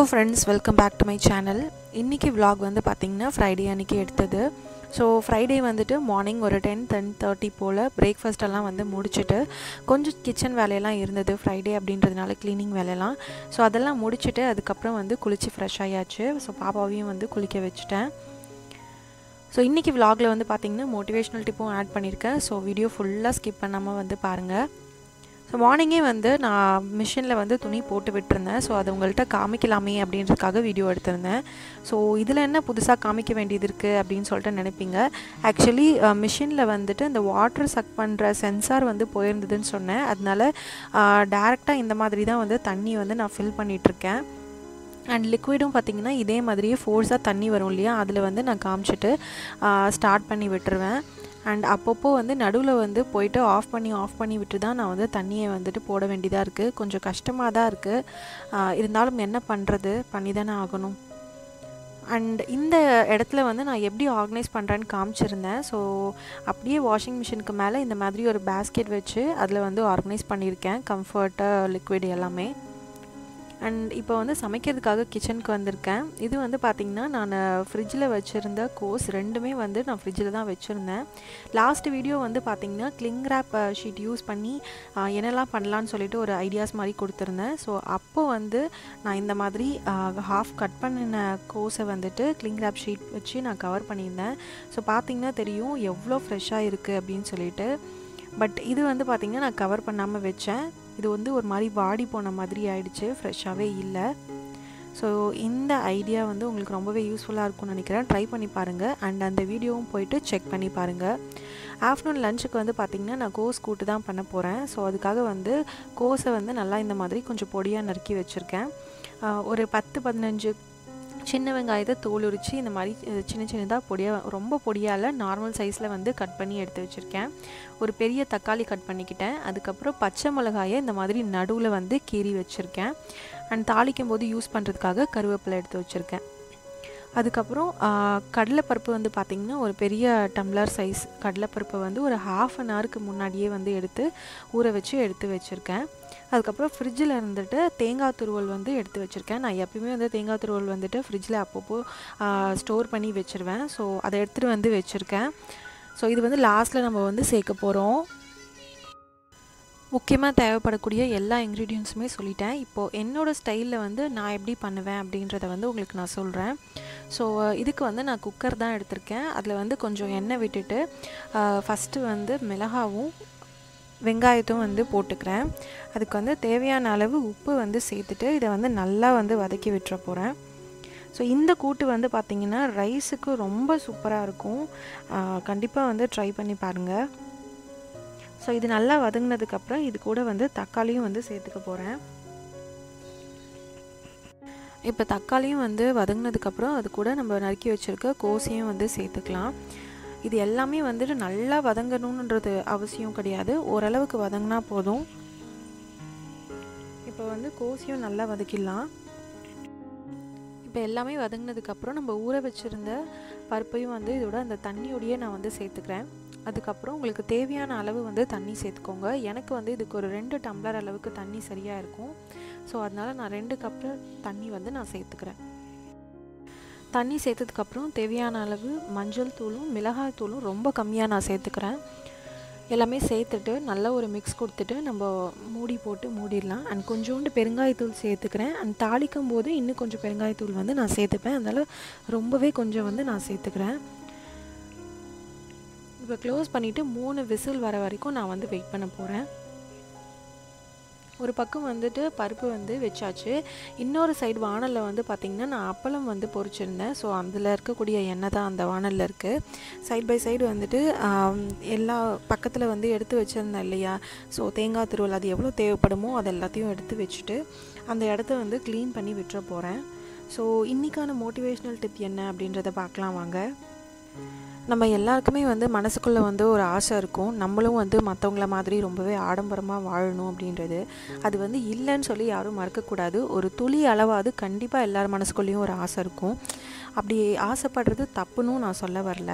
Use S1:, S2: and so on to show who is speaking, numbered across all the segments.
S1: Hello friends welcome back to my channel இன்றைக்கி vlog வந்து பார்த்திங்கன்னா ஃப்ரைடே அன்றைக்கி எடுத்தது. ஸோ ஃப்ரைடே வந்துட்டு மார்னிங் ஒரு டென் டென் தேர்ட்டி போல் பிரேக்ஃபாஸ்ட் எல்லாம் வந்து முடிச்சுட்டு கொஞ்சம் கிச்சன் வேலையெல்லாம் இருந்தது. ஃப்ரைடே அப்படின்றதுனால க்ளீனிங் வேலையெல்லாம். ஸோ அதெல்லாம் முடிச்சுட்டு அதுக்கப்புறம் வந்து குளித்து ஃப்ரெஷ் ஆயாச்சு. ஸோ பாப்பாவையும் வந்து குளிக்க வச்சுட்டேன். ஸோ இன்றைக்கி விலாகில் வந்து பார்த்திங்கன்னா மோட்டிவேஷ்னல் டிப்பும் ஆட் பண்ணியிருக்கேன் ஸோ வீடியோ ஃபுல்லாக ஸ்கிப் பண்ணாமல் வந்து பாருங்கள் ஸோ மார்னிங்கே வந்து நான் மிஷினில் வந்து துணி போட்டு விட்டுருந்தேன். ஸோ அதை உங்கள்கிட்ட காமிக்கலாமே அப்படின்றதுக்காக வீடியோ எடுத்திருந்தேன். ஸோ இதில் என்ன புதுசாக காமிக்க வேண்டியது இருக்குது அப்படின்னு சொல்லிட்டு நினைப்பீங்க. ஆக்சுவலி மிஷினில் வந்துட்டு இந்த வாட்டர் சக் பண்ணுற சென்சார் வந்து போயிருந்ததுன்னு சொன்னேன். அதனால டேரெக்டாக இந்த மாதிரி தான் வந்து தண்ணி வந்து நான் ஃபில் பண்ணிகிட்ருக்கேன் அண்ட் லிக்விடும் பார்த்திங்கன்னா இதே மாதிரியே ஃபோர்ஸாக தண்ணி வரும் இல்லையா? அதில் வந்து நான் காமிச்சிட்டு ஸ்டார்ட் பண்ணி விட்டுருவேன். அண்ட் அப்பப்போ வந்து நடுவில் வந்து போயிட்டு ஆஃப் பண்ணி ஆஃப் பண்ணி விட்டு தான் நான் வந்து தண்ணியை வந்துட்டு போட வேண்டியதாக இருக்குது கொஞ்சம் கஷ்டமாக தான் இருக்குது இருந்தாலும் என்ன பண்ணுறது பண்ணி தானே ஆகணும். அண்ட் இந்த இடத்துல வந்து நான் எப்படி ஆர்கனைஸ் பண்ணுறேன்னு காமிச்சிருந்தேன். ஸோ அப்படியே வாஷிங் மிஷினுக்கு மேலே இந்த மாதிரி ஒரு பேஸ்கெட் வச்சு அதில் வந்து ஆர்கனைஸ் பண்ணியிருக்கேன். கம்ஃபர்ட்டு லிக்விட் எல்லாமே. அண்ட் இப்போ வந்து சமைக்கிறதுக்காக கிச்சனுக்கு வந்திருக்கேன். இது வந்து பார்த்திங்கன்னா நான் ஃப்ரிட்ஜில் வச்சுருந்த கோஸ் ரெண்டுமே வந்து நான் ஃப்ரிட்ஜில் தான் வச்சுருந்தேன். லாஸ்ட் வீடியோ வந்து பார்த்திங்கன்னா கிளிங் ரேப் ஷீட் யூஸ் பண்ணி uh, என்னெல்லாம் பண்ணலான்னு சொல்லிட்டு ஒரு ஐடியாஸ் மாதிரி கொடுத்துருந்தேன். ஸோ அப்போ வந்து நான் இந்த மாதிரி uh, ஹாஃப் கட் பண்ணின கோஸை வந்துட்டு கிளிங் ரேப் ஷீட் வச்சு நான் கவர் பண்ணியிருந்தேன். ஸோ பார்த்திங்கன்னா தெரியும் எவ்வளோ ஃப்ரெஷ்ஷாக இருக்குது அப்படின்னு சொல்லிட்டு. பட் இது வந்து பார்த்திங்கன்னா நான் கவர் பண்ணாமல் வச்சேன். இது வந்து ஒரு மாதிரி வாடி போன மாதிரி ஆயிடுச்சு ஃப்ரெஷ்ஷாகவே இல்லை. ஸோ இந்த ஐடியா வந்து உங்களுக்கு ரொம்பவே யூஸ்ஃபுல்லாக இருக்கும்னு நினைக்கிறேன். ட்ரை பண்ணி பாருங்கள் அண்ட் அந்த வீடியோவும் போயிட்டு செக் பண்ணி பாருங்கள் ஆஃப்டர்நூன் லஞ்சுக்கு வந்து பார்த்திங்கன்னா நான் கோஸ் கூட்டு தான் பண்ண போகிறேன் ஸோ அதுக்காக வந்து கோஸை வந்து நல்லா இந்த மாதிரி கொஞ்சம் பொடியாக நறுக்கி வச்சுருக்கேன். ஒரு பத்து பதினஞ்சு சின்ன வெங்காயத்தை தோல் உரித்து இந்த மாதிரி சின்ன சின்னதாக பொடியாக ரொம்ப பொடியால் நார்மல் சைஸில் வந்து கட் பண்ணி எடுத்து வச்சுருக்கேன். ஒரு பெரிய தக்காளி கட் பண்ணிக்கிட்டேன். அதுக்கப்புறம் பச்சை மிளகாயை இந்த மாதிரி நடுவில் வந்து கீறி வச்சுருக்கேன். அண்ட் தாளிக்கும் போது யூஸ் பண்ணுறதுக்காக கருவேப்பிலை எடுத்து வச்சுருக்கேன். அதுக்கப்புறம் கடலைப்பருப்பு வந்து பார்த்திங்கன்னா ஒரு பெரிய டம்ளர் சைஸ் கடலைப்பருப்பை வந்து ஒரு ஹாஃப் அன் ஹவருக்கு முன்னாடியே வந்து எடுத்து ஊற வச்சு எடுத்து வச்சுருக்கேன். அதுக்கப்புறம் ஃப்ரிட்ஜில் இருந்துட்டு தேங்காய் துருவல் வந்து எடுத்து வச்சுருக்கேன். நான் எப்பயுமே வந்து தேங்காய் துருவல் வந்துட்டு ஃப்ரிட்ஜில் அப்பப்போ ஸ்டோர் பண்ணி வச்சுருவேன். ஸோ அதை எடுத்துகிட்டு வந்து வச்சுருக்கேன். ஸோ இது வந்து லாஸ்ட்டில் நம்ம வந்து சேர்க்க போகிறோம் முக்கியமாக தேவைப்படக்கூடிய எல்லா இன்க்ரீடியன்ஸுமே சொல்லிட்டேன். இப்போது என்னோடய ஸ்டைலில் வந்து நான் எப்படி பண்ணுவேன் அப்படின்றத வந்து உங்களுக்கு நான் சொல்கிறேன் ஸோ இதுக்கு வந்து நான் குக்கர் தான் எடுத்திருக்கேன். அதில் வந்து கொஞ்சம் எண்ணெய் விட்டுட்டு ஃபஸ்ட்டு வந்து மிளகாவும் வெங்காயத்தும் வந்து போட்டுக்கிறேன். அதுக்கு வந்து தேவையான அளவு உப்பு வந்து சேர்த்துட்டு இதை வந்து நல்லா வந்து வதக்கி விட்டுற போகிறேன் ஸோ இந்த கூட்டு வந்து பார்த்திங்கன்னா ரைஸுக்கு ரொம்ப சூப்பராக இருக்கும். கண்டிப்பாக வந்து ட்ரை பண்ணி பாருங்கள் ஸோ இது நல்லா வதங்கினதுக்கப்புறம் இது கூட வந்து தக்காளியும் வந்து சேர்த்துக்க போகிறேன் இப்போ தக்காளியும் வந்து வதங்கினதுக்கப்புறம் அது கூட நம்ம நறுக்கி வச்சுருக்க கோசையும் வந்து சேர்த்துக்கலாம். இது எல்லாமே வந்துட்டு நல்லா வதங்கணுன்றது அவசியம் கிடையாது. ஓரளவுக்கு வதங்கினா போதும். இப்போ வந்து கோசியும் நல்லா வதக்கிடலாம். இப்போ எல்லாமே வதங்கினதுக்கப்புறம் நம்ம ஊற வச்சுருந்த பருப்பையும் வந்து இதோட அந்த தண்ணியோடையே நான் வந்து சேர்த்துக்கிறேன். அதுக்கப்புறம் உங்களுக்கு தேவையான அளவு வந்து தண்ணி சேர்த்துக்கோங்க. எனக்கு வந்து இதுக்கு ஒரு ரெண்டு டம்ளர் அளவுக்கு தண்ணி சரியாக இருக்கும். ஸோ அதனால் நான் ரெண்டு கப்பு தண்ணி வந்து நான் சேர்த்துக்கிறேன். தண்ணி சேர்த்ததுக்கப்புறம் தேவையான அளவு மஞ்சள் தூளும் மிளகாய் தூளும் ரொம்ப கம்மியாக நான் சேர்த்துக்கிறேன். எல்லாமே சேர்த்துட்டு நல்ல ஒரு மிக்ஸ் கொடுத்துட்டு நம்ம மூடி போட்டு மூடிடலாம். அண்ட் கொஞ்சோண்டு பெருங்காயத்தூள் சேர்த்துக்கிறேன். அண்ட் தாளிக்கும் போது இன்னும் கொஞ்சம் பெருங்காயத்தூள் வந்து நான் சேர்த்துப்பேன். அதனால் ரொம்பவே கொஞ்சம் வந்து நான் சேர்த்துக்கிறேன். இப்போ க்ளோஸ் பண்ணிவிட்டு மூணு விசில் வர வரைக்கும் நான் வந்து வெயிட் பண்ண போகிறேன் ஒரு பக்கம் வந்துட்டு பருப்பு வந்து வச்சாச்சு. இன்னொரு சைடு வானலில் வந்து பார்த்திங்கன்னா நான் அப்பளம் வந்து பொறிச்சிருந்தேன். ஸோ அதில் இருக்கக்கூடிய எண்ணெய் தான் அந்த வானலில் இருக்குது சைட் பை சைடு வந்துட்டு எல்லா பக்கத்தில் வந்து எடுத்து வச்சுருந்தேன் இல்லையா? ஸோ தேங்காய் திருவள் அது எவ்வளோ தேவைப்படுமோ அது எல்லாத்தையும் எடுத்து வச்சுட்டு அந்த இடத்த வந்து க்ளீன் பண்ணி விட்டுற போகிறேன் ஸோ இன்றைக்கான மோட்டிவேஷ்னல் டிப் என்ன அப்படின்றத பார்க்கலாம் வாங்க. நம்ம எல்லாருக்குமே வந்து மனசுக்குள்ளே வந்து ஒரு ஆசை இருக்கும். நம்மளும் வந்து மற்றவங்கள மாதிரி ரொம்பவே ஆடம்பரமாக வாழணும் அப்படின்றது. அது வந்து இல்லைன்னு சொல்லி யாரும் மறக்கக்கூடாது. ஒரு துளி அளவாவது கண்டிப்பாக எல்லார் மனசுக்குள்ளேயும் ஒரு ஆசை இருக்கும். அப்படி ஆசைப்படுறது தப்புன்னு நான் சொல்ல வரல.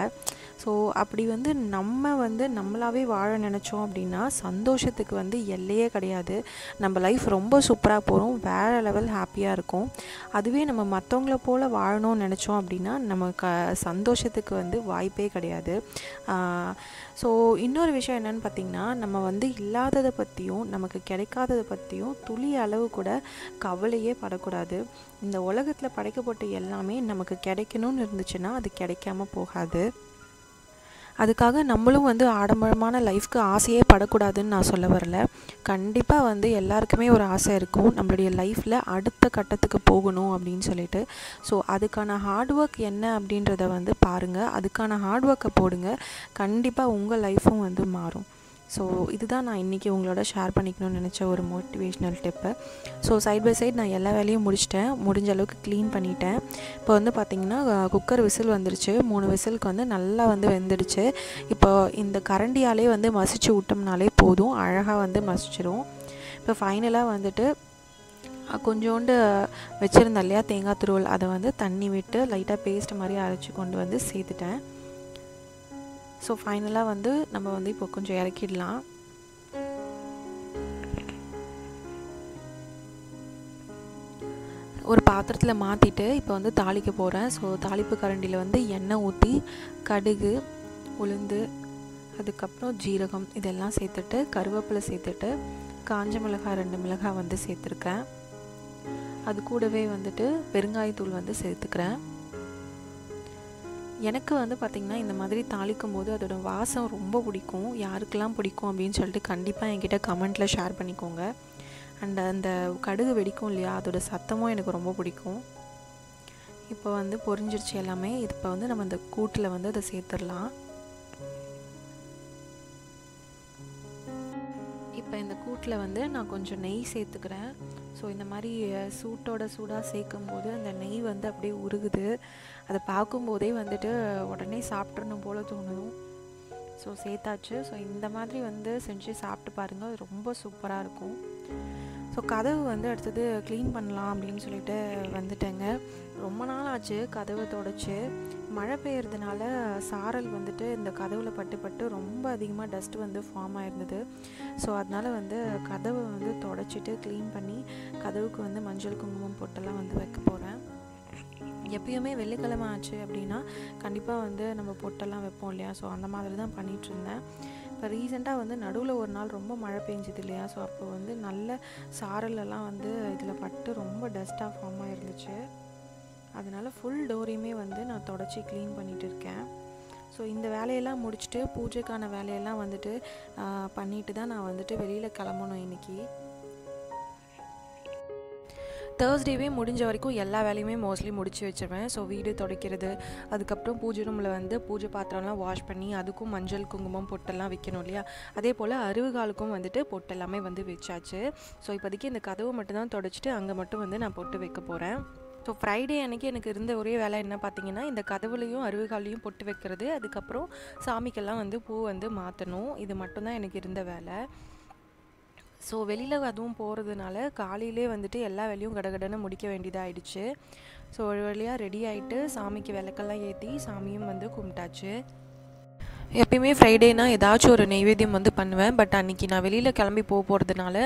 S1: ஸோ அப்படி வந்து நம்ம வந்து நம்மளாவே வாழ நினச்சோம் அப்படின்னா சந்தோஷத்துக்கு வந்து எல்லையே கிடையாது. நம்ம லைஃப் ரொம்ப சூப்பராக போகிறோம் வேறு லெவல் ஹாப்பியாக இருக்கும். அதுவே நம்ம மற்றவங்கள போல் வாழணும்னு நினச்சோம் அப்படின்னா நம்ம க சந்தோஷத்துக்கு வந்து வாய்ப்பே கிடையாது. ஸோ இன்னொரு விஷயம் என்னென்னு பார்த்திங்கன்னா நம்ம வந்து இல்லாததை பற்றியும் நமக்கு கிடைக்காததை பற்றியும் துளி அளவு கூட கவலையே படக்கூடாது. இந்த உலகத்தில் படைக்கப்பட்ட எல்லாமே நமக்கு கிடைக்கணும்னு இருந்துச்சுன்னா அது கிடைக்காம போகாது. அதுக்காக நம்மளும் வந்து ஆடம்பரமான லைஃப்க்கு ஆசையே படக்கூடாதுன்னு நான் சொல்ல வரல. கண்டிப்பாக வந்து எல்லாருக்குமே ஒரு ஆசை இருக்கும். நம்மளுடைய லைஃப்பில் அடுத்த கட்டத்துக்கு போகணும் அப்படின்னு சொல்லிட்டு. ஸோ அதுக்கான ஹார்ட் ஒர்க் என்ன அப்படின்றத வந்து பாருங்கள் அதுக்கான ஹார்ட் ஒர்க்கை போடுங்க. கண்டிப்பாக உங்கள் லைஃப்பும் வந்து மாறும். ஸோ இதுதான் நான் இன்றைக்கி உங்களோட ஷேர் பண்ணிக்கணும்னு நினச்ச ஒரு motivational tip so side by side நான் எல்லா வேலையும் முடிச்சிட்டேன். முடிஞ்ச அளவுக்கு க்ளீன் பண்ணிட்டேன். இப்போ வந்து பார்த்திங்கன்னா குக்கர் விசில் வந்துருச்சு. மூணு விசிலுக்கு வந்து நல்லா வந்து வெந்துடுச்சு. இப்போ இந்த கரண்டியாலே வந்து மசிச்சு விட்டோம்னாலே போதும். அழகாக வந்து மசிச்சிரும். இப்போ ஃபைனலாக வந்துட்டு கொஞ்சோண்டு வச்சுருந்தேன் இல்லையா தேங்காய் துருவல். அதை வந்து தண்ணி விட்டு லைட்டாக பேஸ்ட் மாதிரி அரைச்சி கொண்டு வந்து சேர்த்துட்டேன். ஸோ ஃபைனலாக வந்து நம்ம வந்து இப்போ கொஞ்சம் இறக்கிடலாம். ஒரு பாத்திரத்தில் மாற்றிட்டு இப்போ வந்து தாளிக்க போகிறேன் ஸோ தாளிப்பு கரண்டியில் வந்து எண்ணெய் ஊற்றி கடுகு உளுந்து அதுக்கப்புறம் ஜீரகம் இதெல்லாம் சேர்த்துட்டு கருவேப்பிலை சேர்த்துட்டு காஞ்ச மிளகாய் ரெண்டு மிளகாய் வந்து சேர்த்துருக்கேன். அது கூடவே வந்துட்டு பெருங்காயத்தூள் வந்து சேர்த்துக்கிறேன். எனக்கு வந்து பார்த்திங்கன்னா இந்த மாதிரி தாளிக்கும் போது அதோட வாசம் ரொம்ப பிடிக்கும். யாருக்கெல்லாம் பிடிக்கும் அப்படின்னு சொல்லிட்டு கண்டிப்பாக என்கிட்ட கமெண்ட்டில் ஷேர் பண்ணிக்கோங்க. அண்ட் அந்த கடுகு வெடிக்கும் இல்லையா அதோட சத்தமும் எனக்கு ரொம்ப பிடிக்கும். இப்போ வந்து பொரிஞ்சிருச்சு எல்லாமே. இப்போ வந்து நம்ம இந்த கூட்டில் வந்து அதை சேர்த்துடலாம். இப்போ இந்த கூட்டில் வந்து நான் கொஞ்சம் நெய் சேர்த்துக்கிறேன். ஸோ இந்த மாதிரி சூட்டோட சூடாக சேர்க்கும் போது அந்த நெய் வந்து அப்படியே உருகுது. அதை பார்க்கும்போதே வந்துட்டு உடனே சாப்பிட்றணும் போல் தோணும் ஸோ சேர்த்தாச்சு. ஸோ இந்த மாதிரி வந்து செஞ்சு சாப்பிட்டு பாருங்கள் ரொம்ப சூப்பராக இருக்கும். ஸோ கதவு வந்து அடுத்தது க்ளீன் பண்ணலாம் அப்படின்னு சொல்லிட்டு வந்துட்டேங்க. ரொம்ப நாள் ஆச்சு கதவை தொடச்சி. மழை பெய்யறதுனால சாரல் வந்துட்டு இந்த கதவில் பட்டு பட்டு ரொம்ப அதிகமாக டஸ்ட் வந்து ஃபார்ம் ஆயிருந்தது. ஸோ அதனால் வந்து கதவை வந்து தொடச்சிட்டு க்ளீன் பண்ணி கதவுக்கு வந்து மஞ்சள் குங்குமம் போட்டெல்லாம் வந்து வைக்க போகிறேன் எப்பயுமே வெள்ளிக்கிழமை ஆச்சு அப்படின்னா கண்டிப்பாக வந்து நம்ம பொட்டெல்லாம் வைப்போம் இல்லையா? ஸோ அந்த மாதிரி தான் பண்ணிகிட்ருந்தேன் இப்போ ரீசெண்டாக வந்து நடுவில் ஒரு நாள் ரொம்ப மழை பெஞ்சுது இல்லையா? ஸோ அப்போ வந்து நல்ல சாரலெல்லாம் வந்து இதில் பட்டு ரொம்ப டஸ்ட்டாக ஃபார்ம் ஆகிருந்துச்சு அதனால் ஃபுல் டோரையுமே வந்து நான் தொடச்சி க்ளீன் பண்ணிகிட்டு இருக்கேன். ஸோ இந்த வேலையெல்லாம் முடிச்சுட்டு பூஜைக்கான வேலையெல்லாம் வந்துட்டு பண்ணிட்டு தான் நான் வந்துட்டு வெளியில் கிளம்பணும் இன்றைக்கி தேர்ஸ்டேவே முடிஞ்ச வரைக்கும் எல்லா வேலையுமே மோஸ்ட்லி முடிச்சு வச்சுருவேன். ஸோ வீடு துடைக்கிறது அதுக்கப்புறம் பூஜை ரூமில் வந்து பூஜை பாத்திரம்லாம் வாஷ் பண்ணி அதுக்கும் மஞ்சள் குங்குமம் பொட்டெல்லாம் வைக்கணும் இல்லையா? அதே போல் அருவுகாலுக்கும் வந்துட்டு பொட்டெல்லாமே வந்து வச்சாச்சு. ஸோ இப்போதைக்கு இந்த கதவு மட்டும்தான் தொடச்சிட்டு அங்கே மட்டும் வந்து நான் பொட்டு வைக்க போகிறேன் ஸோ ஃப்ரைடே அன்றைக்கி எனக்கு இருந்த ஒரே வேலை என்ன பார்த்தீங்கன்னா இந்த கதவுலையும் அருவுகாலையும் பொட்டு வைக்கிறது. அதுக்கப்புறம் சாமிக்கெல்லாம் வந்து பூ வந்து மாற்றணும் இது மட்டும்தான் எனக்கு இருந்த வேலை. ஸோ வெளியில் அதுவும் போகிறதுனால காலையிலே வந்துட்டு எல்லா வேலையும் கடகடன்னு முடிக்க வேண்டியதாகிடுச்சு ஸோ ஒரு வழியாக ரெடி ஆகிட்டு சாமிக்கு விளக்கெல்லாம் ஏற்றி சாமியும் வந்து கும்பிட்டாச்சு. எப்பயுமே ஃப்ரைடேனா ஏதாச்சும் ஒரு நெய்வேத்தியம் வந்து பண்ணுவேன். பட் அன்றைக்கி நான் வெளியில் கிளம்பி போக போகிறதுனால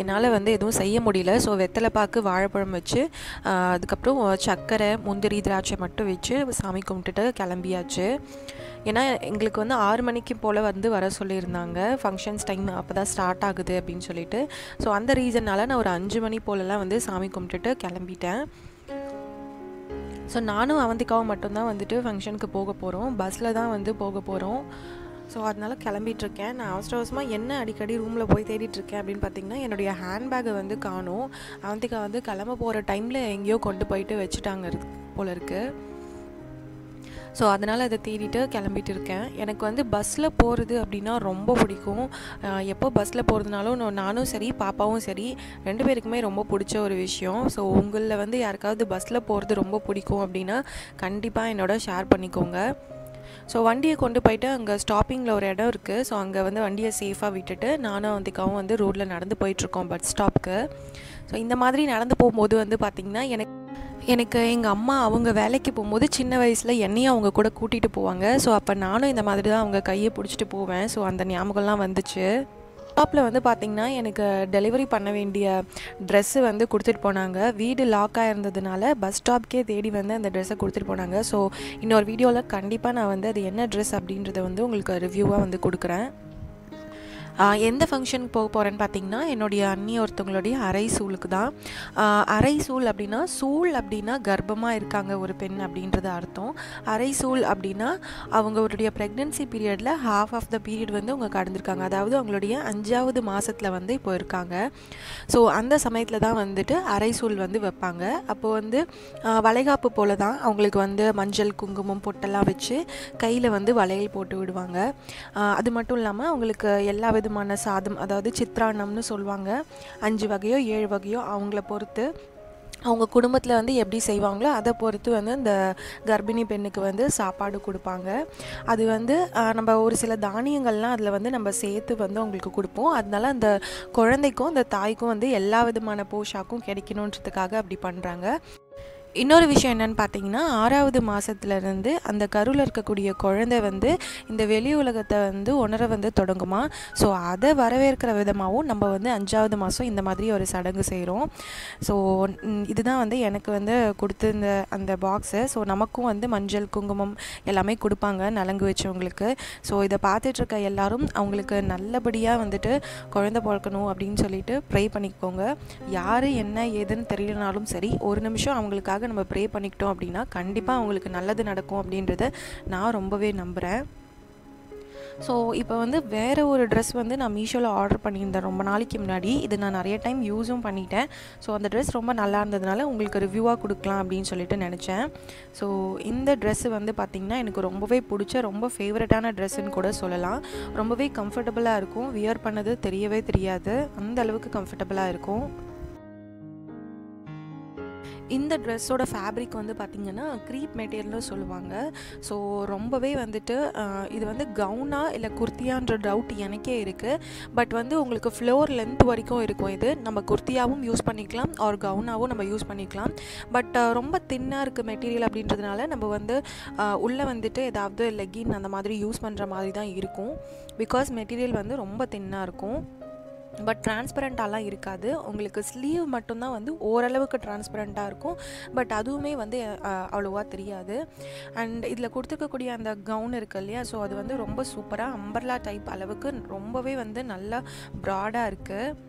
S1: என்னால் வந்து எதுவும் செய்ய முடியல. ஸோ வெத்தலை பாக்கு வாழைப்பழம் வச்சு அதுக்கப்புறம் சர்க்கரை முந்திரி திராட்சை மட்டும் வச்சு சாமி கும்பிட்டுட்டு கிளம்பியாச்சு. ஏன்னா எங்களுக்கு வந்து ஆறு மணிக்கு போல் வந்து வர சொல்லியிருந்தாங்க. ஃபங்க்ஷன்ஸ் டைம் அப்போ தான் ஸ்டார்ட் ஆகுது அப்படின்னு சொல்லிட்டு. ஸோ அந்த ரீசனால் நான் ஒரு அஞ்சு மணி போலலாம் வந்து சாமி கும்பிட்டுட்டு கிளம்பிட்டேன். ஸோ நானும் அவந்திக்காவும் மட்டும்தான் வந்துட்டு ஃபங்க்ஷனுக்கு போக போகிறோம் பஸ்ஸில் தான் வந்து போக போகிறோம் ஸோ அதனால் கிளம்பிகிட்ருக்கேன் நான் அவசர அவசரமாக என்ன அடிக்கடி ரூமில் போய் தேடிட்டுருக்கேன் அப்படின்னு பார்த்தீங்கன்னா என்னுடைய ஹேண்ட்பேக்கை வந்து காணும். அவந்திக்கா வந்து கிளம்ப போகிற டைமில் எங்கேயோ கொண்டு போயிட்டு வச்சுட்டாங்க போல இருக்குது ஸோ அதனால் அதை தேடிட்டு கிளம்பிட்டு இருக்கேன். எனக்கு வந்து பஸ்ஸில் போகிறது அப்படின்னா ரொம்ப பிடிக்கும். எப்போ பஸ்ஸில் போகிறதுனாலும் நானும் சரி பாப்பாவும் சரி ரெண்டு பேருக்குமே ரொம்ப பிடிச்ச ஒரு விஷயம். ஸோ உங்களில் வந்து யாருக்காவது பஸ்ஸில் போகிறது ரொம்ப பிடிக்கும் அப்படின்னா கண்டிப்பாக என்னோட ஷேர் பண்ணிக்கோங்க. ஸோ வண்டியை கொண்டு போயிட்டு அங்கே ஸ்டாப்பிங்கில் ஒரு இடம் இருக்குது ஸோ அங்கே வந்து வண்டியை சேஃபாக விட்டுட்டு நானும் வந்துக்காவும் வந்து ரோட்டில் நடந்து போயிட்டுருக்கோம் பஸ் ஸ்டாப்க்கு ஸோ இந்த மாதிரி நடந்து போகும்போது வந்து பார்த்திங்கன்னா எனக்கு எனக்கு எங்கள் அம்மா அவங்க வேலைக்கு போகும்போது சின்ன வயசில் என்னையும் அவங்க கூட கூட்டிகிட்டு போவாங்க. ஸோ அப்போ நானும் இந்த மாதிரி தான் அவங்க கையை பிடிச்சிட்டு போவேன். ஸோ அந்த ஞாபகம்லாம் வந்துச்சு. ஷாப்பில் வந்து பார்த்திங்கன்னா எனக்கு டெலிவரி பண்ண வேண்டிய ட்ரெஸ்ஸு வந்து கொடுத்துட்டு போனாங்க. வீடு லாக்காக இருந்ததுனால பஸ் ஸ்டாப்க்கே தேடி வந்து அந்த ட்ரெஸ்ஸை கொடுத்துட்டு போனாங்க. ஸோ இன்னொரு வீடியோவில் கண்டிப்பாக நான் வந்து அது என்ன ட்ரெஸ் அப்படின்றத வந்து உங்களுக்கு ரிவ்யூவாக வந்து கொடுக்குறேன். எந்த ஃபங்க்ஷனுக்கு போக போகிறேன்னு பார்த்தீங்கன்னா என்னுடைய அண்ணி ஒருத்தவங்களுடைய அரை தான். அரை சூல் அப்படின்னா சூல் அப்படின்னா கர்ப்பமாக இருக்காங்க ஒரு பெண் அப்படின்றது அர்த்தம். அரை சூல் அப்படின்னா அவங்களுடைய ப்ரெக்னென்சி பீரியடில் ஹாஃப் ஆஃப் த பீரியட் வந்து அவங்க கடந்திருக்காங்க. அதாவது அவங்களுடைய அஞ்சாவது மாதத்தில் வந்து இப்போ இருக்காங்க. ஸோ அந்த சமயத்தில் தான் வந்துட்டு அரை சூல் வந்து வைப்பாங்க. அப்போது வந்து வளைகாப்பு போல தான் அவங்களுக்கு வந்து மஞ்சள் குங்குமம் பொட்டெல்லாம் வச்சு கையில் வந்து வளையல் போட்டு விடுவாங்க. அது மட்டும் இல்லாமல் அவங்களுக்கு எல்லா வித விதமான சாதம் அதாவது சித்ரான்னம்னு சொல்லுவாங்க. அஞ்சு வகையோ ஏழு வகையோ அவங்கள பொறுத்து. அவங்க குடும்பத்தில் வந்து எப்படி செய்வாங்களோ அதை பொறுத்து வந்து இந்த கர்ப்பிணி பெண்ணுக்கு வந்து சாப்பாடு கொடுப்பாங்க. அது வந்து நம்ம ஒரு சில தானியங்கள்லாம் அதில் வந்து நம்ம சேர்த்து வந்து அவங்களுக்கு கொடுப்போம். அதனால அந்த குழந்தைக்கும் அந்த தாய்க்கும் வந்து எல்லா விதமான போஷாக்கும் கிடைக்கணுன்றதுக்காக அப்படி பண்ணுறாங்க இன்னொரு விஷயம் என்னன்னு பார்த்தீங்கன்னா ஆறாவது மாதத்துலேருந்து அந்த கருவில் இருக்கக்கூடிய குழந்தை வந்து இந்த வெளி உலகத்தை வந்து உணர வந்து தொடங்குமா? ஸோ அதை வரவேற்கிற விதமாகவும் நம்ம வந்து அஞ்சாவது மாதம் இந்த மாதிரி ஒரு சடங்கு செய்கிறோம் ஸோ இதுதான் வந்து எனக்கு வந்து கொடுத்துருந்த அந்த பாக்ஸு ஸோ நமக்கும் வந்து மஞ்சள் குங்குமம் எல்லாமே கொடுப்பாங்க நலங்கு வச்சவங்களுக்கு. ஸோ இதை பார்த்துட்ருக்க எல்லாரும் அவங்களுக்கு நல்லபடியாக வந்துட்டு குழந்தை பிறக்கணும் அப்படின்னு சொல்லிட்டு ப்ரே பண்ணிக்கோங்க. யார் என்ன ஏதுன்னு தெரியலனாலும் சரி ஒரு நிமிஷம் அவங்களுக்காக நம்ம ப்ரே பண்ணிக்கிட்டோம் அப்படின்னா கண்டிப்பாக அவங்களுக்கு நல்லது நடக்கும் அப்படின்றத நான் ரொம்பவே நம்புகிறேன் ஸோ இப்போ வந்து வேறு ஒரு ட்ரெஸ் வந்து நான் மீஷோவில் ஆர்டர் பண்ணியிருந்தேன் ரொம்ப நாளைக்கு முன்னாடி. இது நான் நிறைய டைம் யூஸும் பண்ணிட்டேன். ஸோ அந்த ட்ரெஸ் ரொம்ப நல்லா இருந்ததுனால உங்களுக்கு ரிவ்யூவாக கொடுக்கலாம் அப்படின்னு சொல்லிட்டு நினச்சேன். ஸோ இந்த ட்ரெஸ்ஸு வந்து பார்த்திங்கன்னா எனக்கு ரொம்பவே பிடிச்ச ரொம்ப ஃபேவரட்டான ட்ரெஸ்ஸுன்னு கூட சொல்லலாம். ரொம்பவே கம்ஃபர்டபுளாக இருக்கும். வியர் பண்ணது தெரியவே தெரியாது. அந்த அளவுக்கு கம்ஃபர்டபுளாக இருக்கும். இந்த ட்ரெஸ்ஸோட ஃபேப்ரிக் வந்து பார்த்திங்கன்னா க்ரீப் மெட்டீரியல்னு சொல்லுவாங்க. ஸோ ரொம்பவே வந்துட்டு இது வந்து கவுனா இல்லை குர்த்தியான்ற டவுட் எனக்கே இருக்குது பட் வந்து உங்களுக்கு ஃப்ளோர் லென்த் வரைக்கும் இருக்கும் இது. நம்ம குர்த்தியாகவும் யூஸ் பண்ணிக்கலாம் ஆர் கவுனாவும் நம்ம யூஸ் பண்ணிக்கலாம். பட் ரொம்ப தின்னாக இருக்குது மெட்டீரியல் அப்படின்றதுனால நம்ம வந்து உள்ளே வந்துட்டு ஏதாவது லெகின் அந்த மாதிரி யூஸ் பண்ணுற மாதிரி தான் இருக்கும். பிகாஸ் மெட்டீரியல் வந்து ரொம்ப தின்னாக இருக்கும். பட் டிரான்ஸ்பரண்ட்டாலாம் இருக்காது. உங்களுக்கு ஸ்லீவ் மட்டும்தான் வந்து ஓரளவுக்கு டிரான்ஸ்பரண்ட்டாக இருக்கும். பட் அதுவுமே வந்து அவ்வளோவா தெரியாது. அண்ட் இதில் கொடுத்துருக்கக்கூடிய அந்த கவுன் இருக்கு இல்லையா? ஸோ அது வந்து ரொம்ப சூப்பராக அம்பர்லா டைப் அளவுக்கு ரொம்பவே வந்து நல்லா ப்ராடாக இருக்குது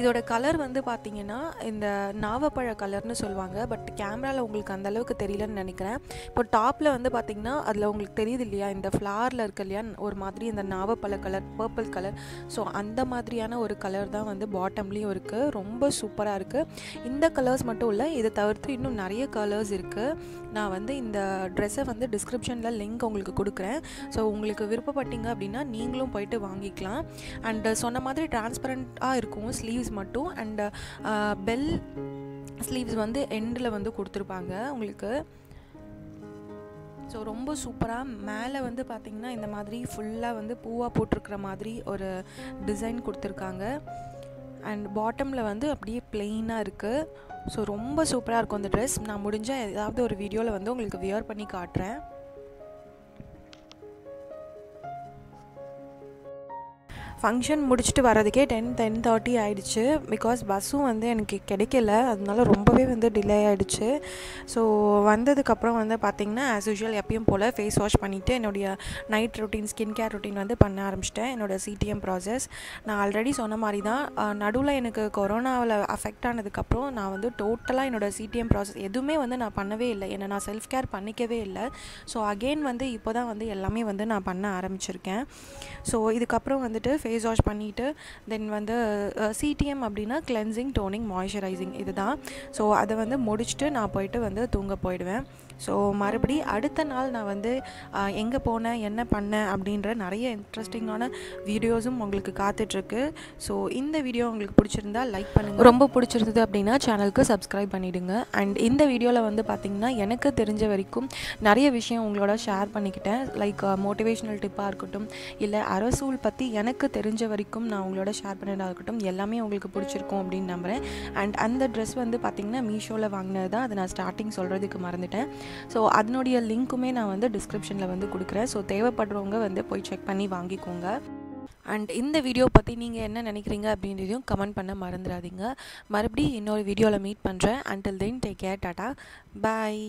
S1: இதோட கலர் வந்து பார்த்தீங்கன்னா இந்த நாவப்பழ கலர்னு சொல்லுவாங்க. பட் கேமராவில் உங்களுக்கு அந்த அளவுக்கு தெரியலன்னு நினைக்கிறேன். இப்போ டாப்பில் வந்து பார்த்தீங்கன்னா அதில் உங்களுக்கு தெரியுது இல்லையா? இந்த ஃப்ளாரில் இருக்கு இல்லையா? ஒரு மாதிரி இந்த நாவப்பழ கலர் பர்பிள் கலர் ஸோ அந்த மாதிரியான ஒரு கலர் தான் வந்து பாட்டம்லேயும் இருக்குது ரொம்ப சூப்பராக இருக்குது இந்த கலர்ஸ் மட்டும் இல்லை இதை தவிர்த்து இன்னும் நிறைய கலர்ஸ் இருக்குது நான் வந்து இந்த ட்ரெஸ்ஸை வந்து டிஸ்கிரிப்ஷனில் லிங்க் உங்களுக்கு கொடுக்குறேன். ஸோ உங்களுக்கு விருப்பப்பட்டீங்க அப்படின்னா நீங்களும் போயிட்டு வாங்கிக்கலாம். அண்டு சொன்ன மாதிரி டிரான்ஸ்பரண்ட்டாக இருக்கும் ஸ்லீவ்ஸ் மட்டும். அண்டு பெல் ஸ்லீவ்ஸ் வந்து எண்டில் வந்து கொடுத்துருப்பாங்க உங்களுக்கு. ஸோ ரொம்ப சூப்பராக மேலே வந்து பார்த்திங்கன்னா இந்த மாதிரி ஃபுல்லாக வந்து பூவாக போட்டிருக்கிற மாதிரி ஒரு டிசைன் கொடுத்துருக்காங்க. அண்ட் பாட்டமில் வந்து அப்படியே பிளெயினாக இருக்குது ஸோ ரொம்ப சூப்பராக இருக்கும் அந்த ட்ரெஸ் நான் முடிஞ்சால் ஏதாவது ஒரு வீடியோவில் வந்து உங்களுக்கு வியர் பண்ணி காட்டுறேன். ஃபங்க்ஷன் முடிச்சுட்டு வரதுக்கே டென் டென் தேர்ட்டி ஆகிடுச்சு பிகாஸ் பஸ்ஸும் வந்து எனக்கு கிடைக்கல. அதனால ரொம்பவே வந்து டிலே ஆகிடுச்சு ஸோ வந்ததுக்கப்புறம் வந்து பார்த்திங்கன்னா ஆஸ் யூஷுவல் எப்பயும் போல் ஃபேஸ் வாஷ் பண்ணிவிட்டு என்னுடைய night routine skin care routine வந்து பண்ண ஆரம்பிச்சிட்டேன். என்னோடய சிடிஎம் ப்ராசஸ் நான் ஆல்ரெடி சொன்ன மாதிரி தான் நடுவில் எனக்கு கொரோனாவில் அஃபெக்ட் ஆனதுக்கப்புறம் நான் வந்து டோட்டலாக என்னோடய சிடிஎம் ப்ராசஸ் எதுவுமே வந்து நான் பண்ணவே இல்லை. என்னை நான் செல்ஃப் கேர் பண்ணிக்கவே இல்லை. ஸோ அகெயின் வந்து இப்போ தான் வந்து எல்லாமே வந்து நான் பண்ண ஆரம்பிச்சிருக்கேன். ஸோ இதுக்கப்புறம் வந்துட்டு ஃபேஸ் வாஷ் பண்ணிவிட்டு தென் வந்து சிடிஎம் அப்படின்னா கிளென்சிங் டோனிங் மாய்ஸ்சரைசிங் இதுதான். ஸோ அதை வந்து முடிச்சுட்டு நான் போயிட்டு வந்து தூங்க போயிடுவேன். ஸோ மறுபடி அடுத்த நாள் நான் வந்து எங்கே போனேன் என்ன பண்ணேன் அப்படின்ற நிறைய இன்ட்ரெஸ்டிங்கான வீடியோஸும் உங்களுக்கு காத்துட்ருக்கு. ஸோ இந்த வீடியோ உங்களுக்கு பிடிச்சிருந்தா லைக் பண்ணுங்கள் ரொம்ப பிடிச்சிருந்தது அப்படின்னா சேனலுக்கு சப்ஸ்கிரைப் பண்ணிவிடுங்க அண்ட் இந்த வீடியோவில் வந்து பார்த்திங்கன்னா எனக்கு தெரிஞ்ச வரைக்கும் நிறைய விஷயம் உங்களோட ஷேர் பண்ணிக்கிட்டேன். லைக் மோட்டிவேஷ்னல் டிப்பாக இருக்கட்டும் இல்லை அரசூல் பற்றி எனக்கு தெரிஞ்ச வரைக்கும் நான் உங்களோட ஷேர் பண்ணதாக இருக்கட்டும் எல்லாமே உங்களுக்கு பிடிச்சிருக்கும் அப்படின்னு நம்புகிறேன் அண்ட் அந்த ட்ரெஸ் வந்து பார்த்திங்கன்னா மீஷோவில் வாங்கினது தான் அதை நான் ஸ்டார்டிங் சொல்கிறதுக்கு மறந்துட்டேன். ஸோ அதனுடைய லிங்க்குமே நான் வந்து டிஸ்கிரிப்ஷனில் வந்து கொடுக்குறேன். ஸோ தேவைப்படுறவங்க வந்து போய் செக் பண்ணி வாங்கிக்கோங்க. அண்ட் இந்த வீடியோ பற்றி நீங்கள் என்ன நினைக்கிறீங்க அப்படின்றதையும் கமெண்ட் பண்ண மறந்துடாதீங்க. மறுபடியும் இன்னொரு வீடியோவில் மீட் பண்ணுறேன் until then take care tata bye